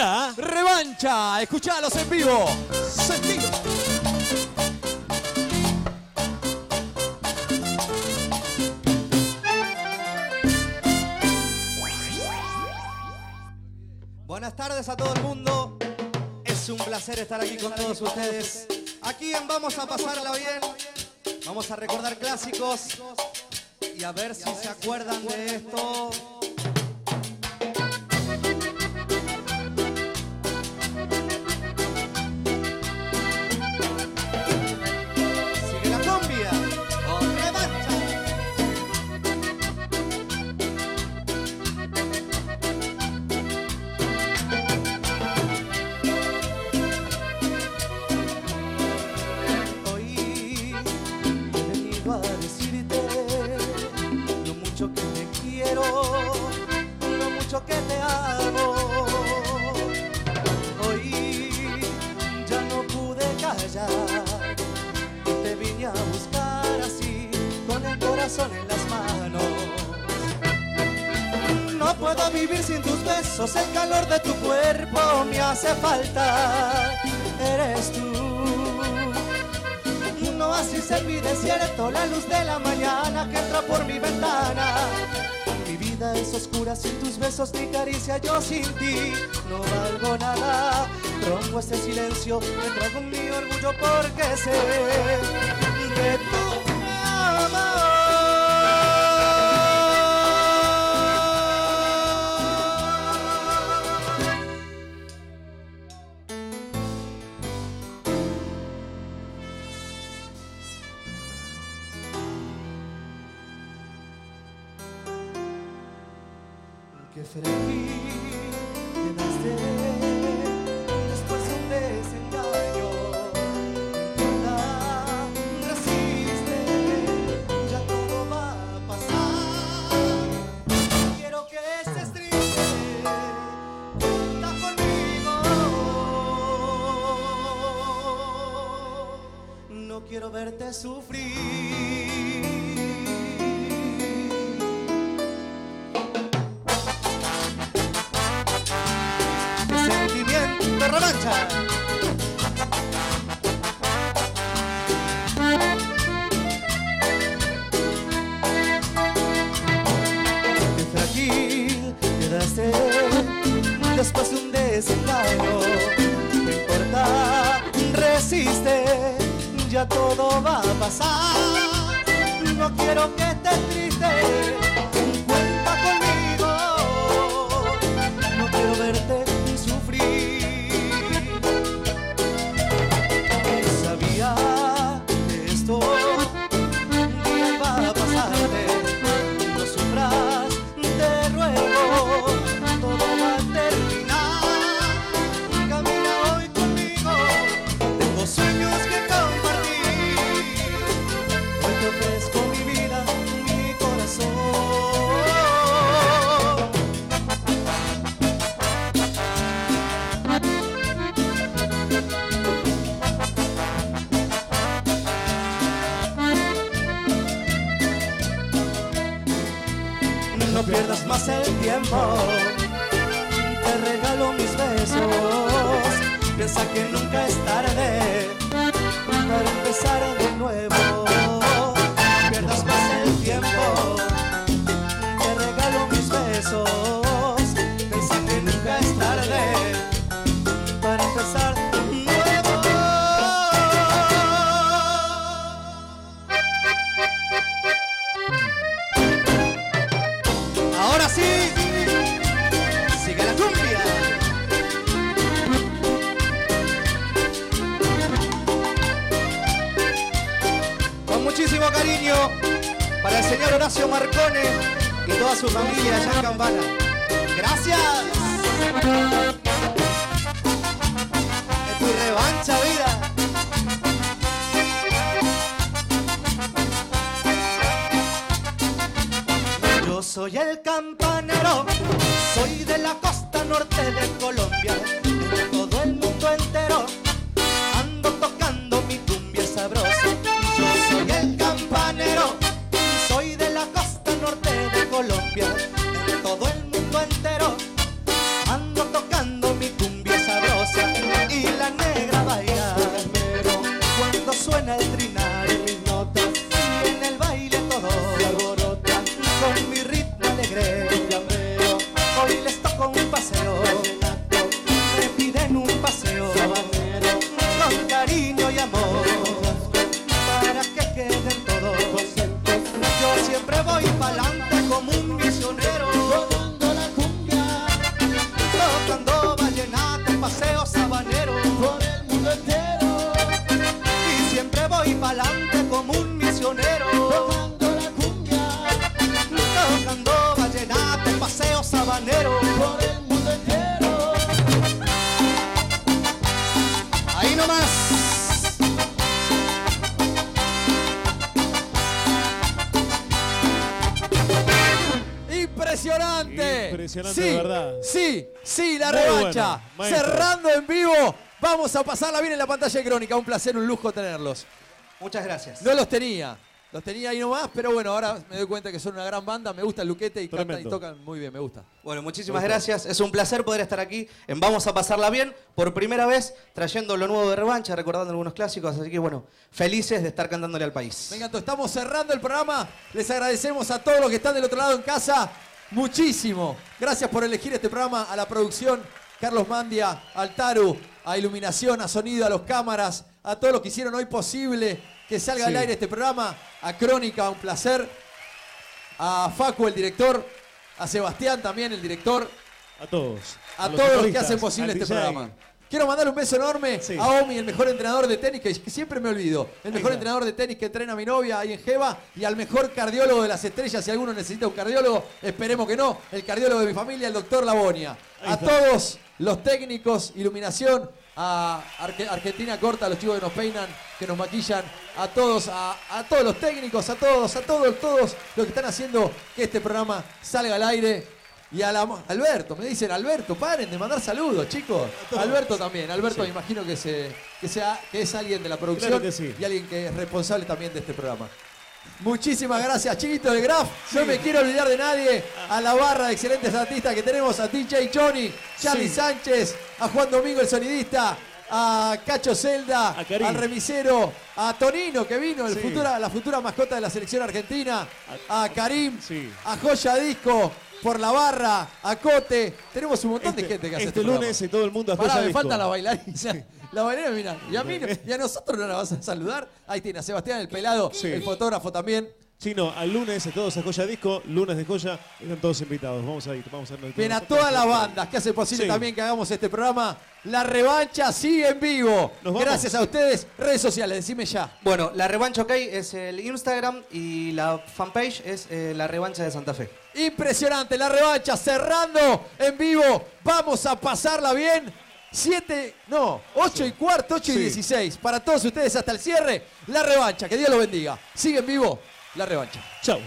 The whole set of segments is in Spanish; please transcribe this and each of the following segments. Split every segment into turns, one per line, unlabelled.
¿ah? revancha. Escuchalos en vivo. Sentido.
Buenas tardes a todo el mundo. Es un placer estar aquí con todos ustedes. Aquí en Vamos a Pasarla Bien. Vamos a recordar clásicos y a ver si se acuerdan de esto. hace falta eres tú. No así se pide cierto la luz de la mañana que entra por mi ventana. Mi vida es oscura sin tus besos ni caricia, yo sin ti no valgo nada. Rompo este silencio, me trago mi orgullo porque sé sufrir. Sentimiento de revancha. pasar. No quiero que corazón. soy el campanero, soy de la costa norte de Colombia. Impresionante.
Impresionante,
sí,
verdad.
Sí, sí, la revancha. Cerrando en vivo, vamos a pasarla bien en la pantalla de Crónica. Un placer, un lujo tenerlos.
Muchas gracias.
No los tenía. Los tenía ahí nomás, pero bueno, ahora me doy cuenta que son una gran banda. Me gusta el luquete y cantan y tocan muy bien, me gusta.
Bueno, muchísimas gracias. Es un placer poder estar aquí en Vamos a pasarla bien por primera vez trayendo lo nuevo de revancha, recordando algunos clásicos. Así que bueno, felices de estar cantándole al país.
Me encantó. Estamos cerrando el programa. Les agradecemos a todos los que están del otro lado en casa. Muchísimo. Gracias por elegir este programa, a la producción, Carlos Mandia, al Taru, a Iluminación, a Sonido, a los cámaras, a todos los que hicieron hoy posible que salga al aire este programa, a Crónica, un placer, a Facu, el director, a Sebastián también, el director,
A todos.
a,
los
todos los que hacen posible este
DJ.
programa. Quiero mandar un beso enorme
Sí.
a Omi, el mejor entrenador de tenis, que siempre me olvido. El mejor entrenador de tenis que entrena a mi novia ahí en Jeva. Y al mejor cardiólogo de las estrellas, si alguno necesita un cardiólogo, esperemos que no. El cardiólogo de mi familia, el doctor Labonia. A todos los técnicos, iluminación, a Arge- Argentina Corta, a los chicos que nos peinan, que nos maquillan, a todos, a, a todos los técnicos, a todos, a todos, todos los que están haciendo que este programa salga al aire. Y a la, Alberto, me dicen, Alberto, paren de mandar saludos, chicos. Alberto también, Alberto
Sí.
me imagino que, se, que, sea, que es alguien de la producción
Claro que sí.
y alguien que es responsable también de este programa. Muchísimas gracias, chiquito de Graf. No me quiero olvidar de nadie. A la barra de excelentes artistas que tenemos, a DJ Johnny, Charlie
Sí.
Sánchez, a Juan Domingo el sonidista, a Cacho Celda,
A
al remisero, a Tonino que vino, el
Sí.
futura, la futura mascota de la selección argentina, a Karim,
Sí.
a Joya Disco, por la barra, a Cote. Tenemos un montón de gente que hace
este
este
lunes
programa.
y todo el mundo a
Pará, me
Disco.
falta la bailarina. La bailarina, mira. Y a mí y a nosotros no la vas a saludar. Ahí tiene a Sebastián el pelado,
Sí.
el fotógrafo también.
Chino, al lunes todos a Joya Disco, lunes de Joya, están todos invitados. Vamos a ir, vamos a ir.
Bien, a todas las bandas que hacen posible
Sí.
también que hagamos este programa. La revancha sigue en vivo.
Nos vamos.
Gracias a ustedes. Redes sociales, decime ya.
Bueno, la revancha OK es el Instagram y la fanpage es eh, la revancha de Santa Fe.
Impresionante, la revancha cerrando en vivo. Vamos a pasarla bien. 7, no, 8 y cuarto, 8 y
Sí.
16. Para todos ustedes hasta el cierre, la revancha. Que Dios lo bendiga. Sigue en vivo, la revancha.
Chau.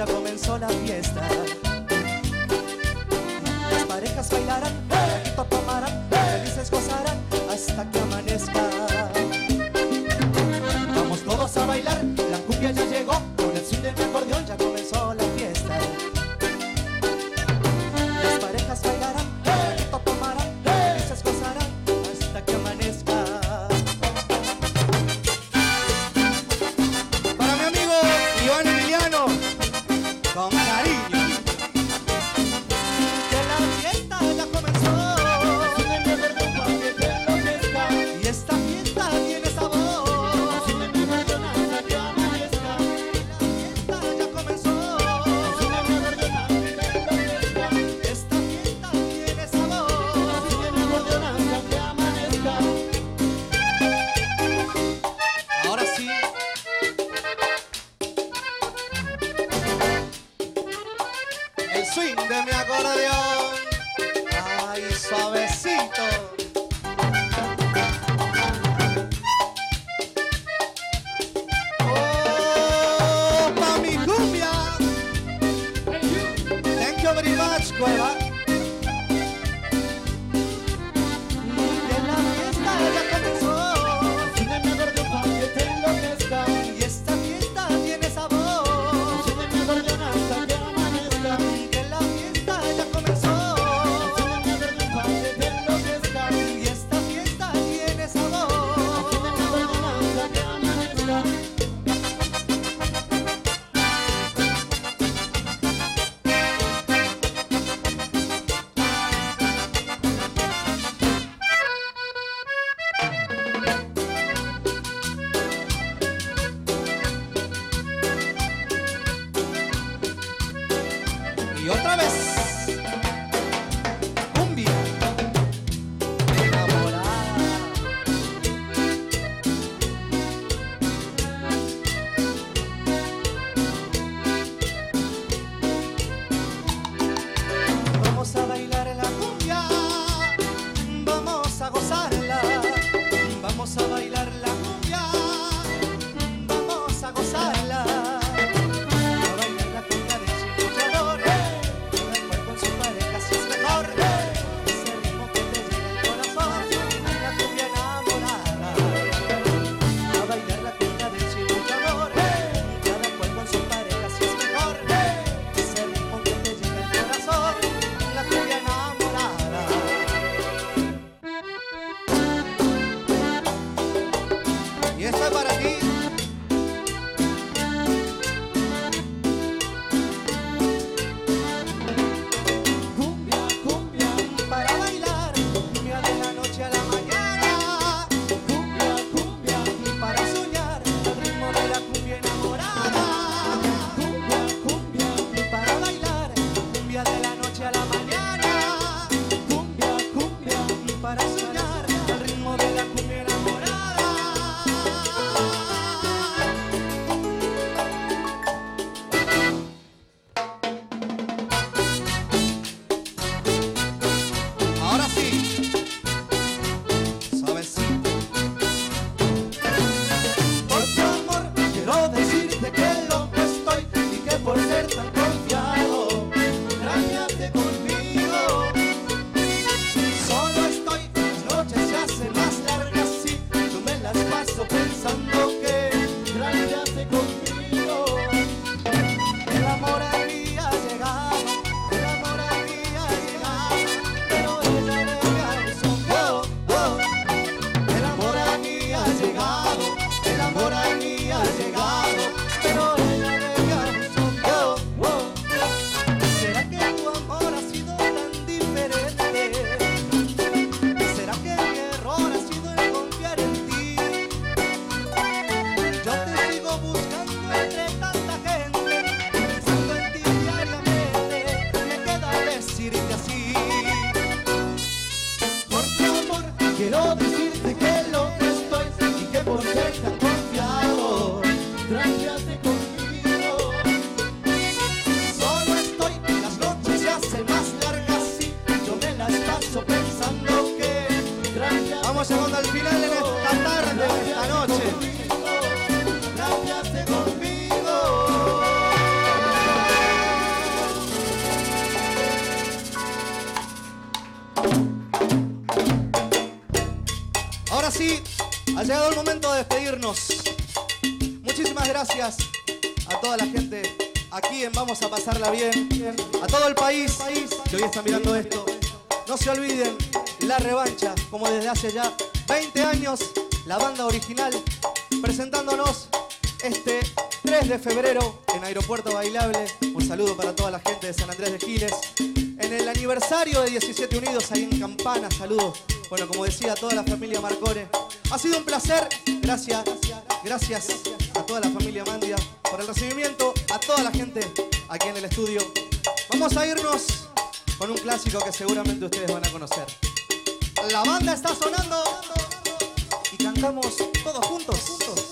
Ya comenzó la fiesta. Las parejas bailarán, poquito tomarán, felices gozarán hasta que amanezca. otra vez. quiero decir A todo el país que hoy está mirando esto, no se olviden la revancha, como desde hace ya 20 años, la banda original presentándonos este 3 de febrero en Aeropuerto Bailable. Un saludo para toda la gente de San Andrés de Giles. En el aniversario de 17 Unidos, ahí en Campana, saludos. Bueno, como decía, toda la familia Marcone. Ha sido un placer. Gracias, gracias toda la familia Mandia por el recibimiento, a toda la gente aquí en el estudio. Vamos a irnos con un clásico que seguramente ustedes van a conocer. La banda está sonando y cantamos todos juntos. juntos.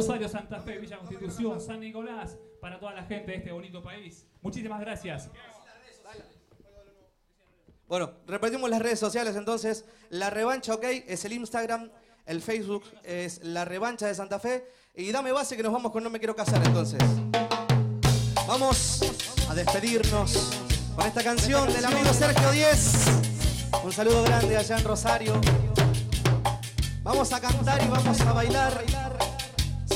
Rosario, Santa Fe, Villa Constitución, San Nicolás, para toda la gente de este bonito país. Muchísimas gracias.
Bueno, repetimos las redes sociales entonces. La revancha, ok, es el Instagram. El Facebook es La Revancha de Santa Fe. Y dame base que nos vamos con No Me Quiero Casar entonces. Vamos a despedirnos con esta canción del amigo Sergio Díez. Un saludo grande allá en Rosario. Vamos a cantar y vamos a bailar.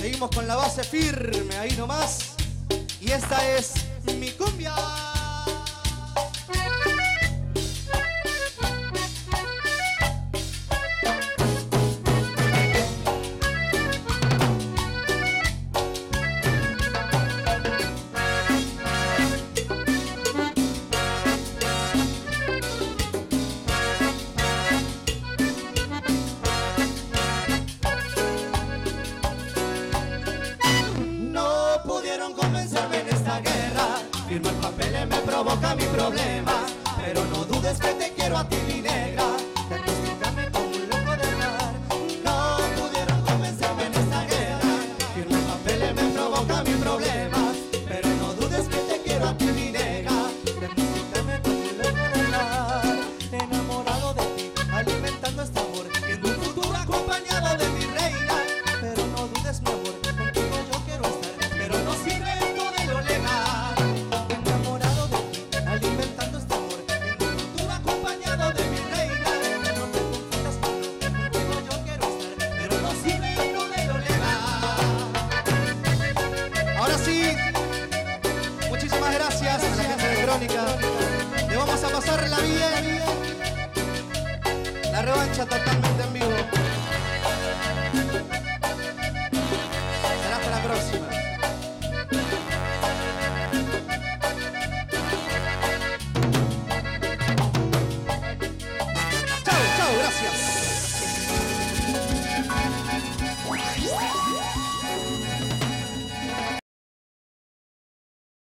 Seguimos con la base firme ahí nomás. Y esta es mi cumbia. Firmar papeles me provoca mi problema.